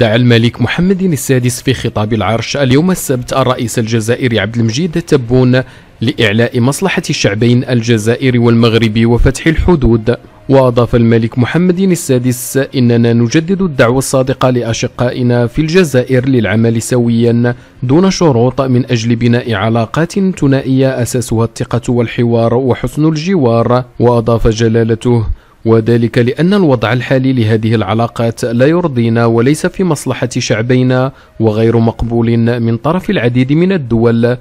دعا الملك محمد السادس في خطاب العرش اليوم السبت الرئيس الجزائري عبد المجيد تبون لإعلاء مصلحة الشعبين الجزائري والمغربي وفتح الحدود. وأضاف الملك محمد السادس إننا نجدد الدعوة الصادقة لأشقائنا في الجزائر للعمل سويا دون شروط من أجل بناء علاقات ثنائية أساسها الثقة والحوار وحسن الجوار. وأضاف جلالته وذلك لأن الوضع الحالي لهذه العلاقات لا يرضينا وليس في مصلحة شعبينا وغير مقبول من طرف العديد من الدول.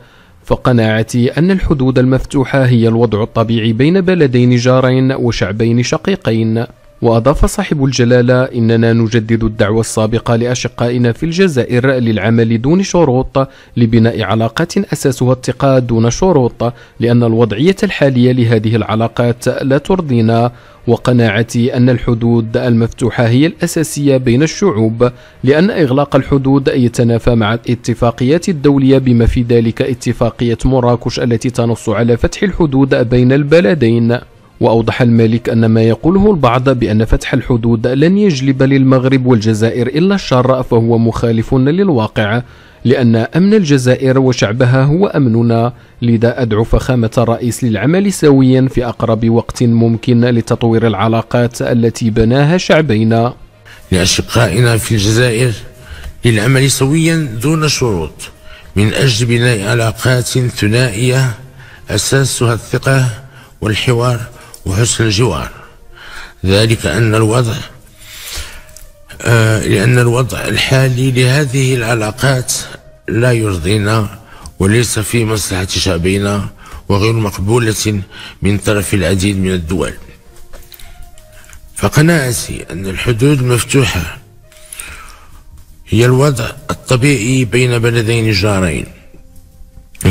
فقناعتي أن الحدود المفتوحة هي الوضع الطبيعي بين بلدين جارين وشعبين شقيقين. وأضاف صاحب الجلالة إننا نجدد الدعوة السابقة لأشقائنا في الجزائر للعمل دون شروط لبناء علاقات أساسها الثقة دون شروط لأن الوضعية الحالية لهذه العلاقات لا ترضينا وقناعتي أن الحدود المفتوحة هي الأساسية بين الشعوب لأن إغلاق الحدود يتنافى مع الاتفاقيات الدولية بما في ذلك اتفاقية مراكش التي تنص على فتح الحدود بين البلدين. وأوضح المالك أن ما يقوله البعض بأن فتح الحدود لن يجلب للمغرب والجزائر إلا الشر فهو مخالف للواقع لأن أمن الجزائر وشعبها هو أمننا. لذا أدعو فخامة الرئيس للعمل سويا في أقرب وقت ممكن لتطوير العلاقات التي بناها شعبينا. لأشقائنا في الجزائر للعمل سويا دون شروط من أجل بناء علاقات ثنائية أساسها الثقة والحوار وحسن الجوار. ذلك أن الوضع آه لأن الوضع الحالي لهذه العلاقات لا يرضينا وليس في مصلحة شعبنا وغير مقبولة من طرف العديد من الدول. فقناعتي أن الحدود المفتوحة هي الوضع الطبيعي بين بلدين جارين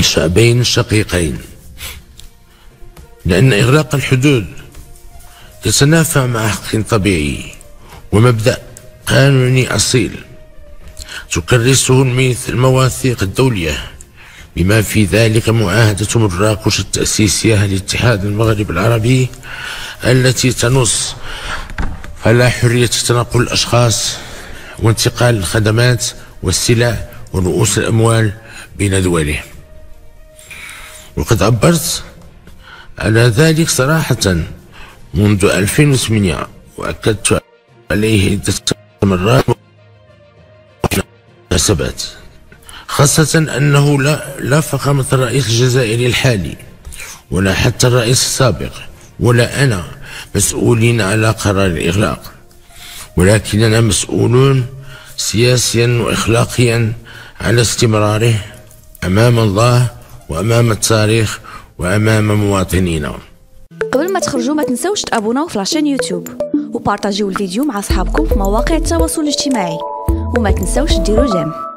شعبين شقيقين. لأن إغلاق الحدود يتنافى مع حق طبيعي ومبدأ قانوني أصيل تكرسه المواثيق الدولية بما في ذلك معاهدة مراكش التأسيسية لاتحاد المغرب العربي التي تنص على حرية تنقل الأشخاص وانتقال الخدمات والسلع ورؤوس الأموال بين دولهم. وقد عبرت على ذلك صراحة منذ 2008 وأكدت عليه عدة مرات مناسبات خاصة أنه لا, لا فخامة الرئيس الجزائري الحالي ولا حتى الرئيس السابق ولا أنا مسؤولين على قرار الإغلاق ولكننا مسؤولون سياسيا وإخلاقيا على استمراره أمام الله وأمام التاريخ وأمام مواطنينا. قبل ما تخرجوا ما تنسوش تابوناو في la chaîne YouTube وبارطاجيو الفيديو مع أصحابكم في مواقع التواصل الاجتماعي. وما تنسوش ديروا j'aime.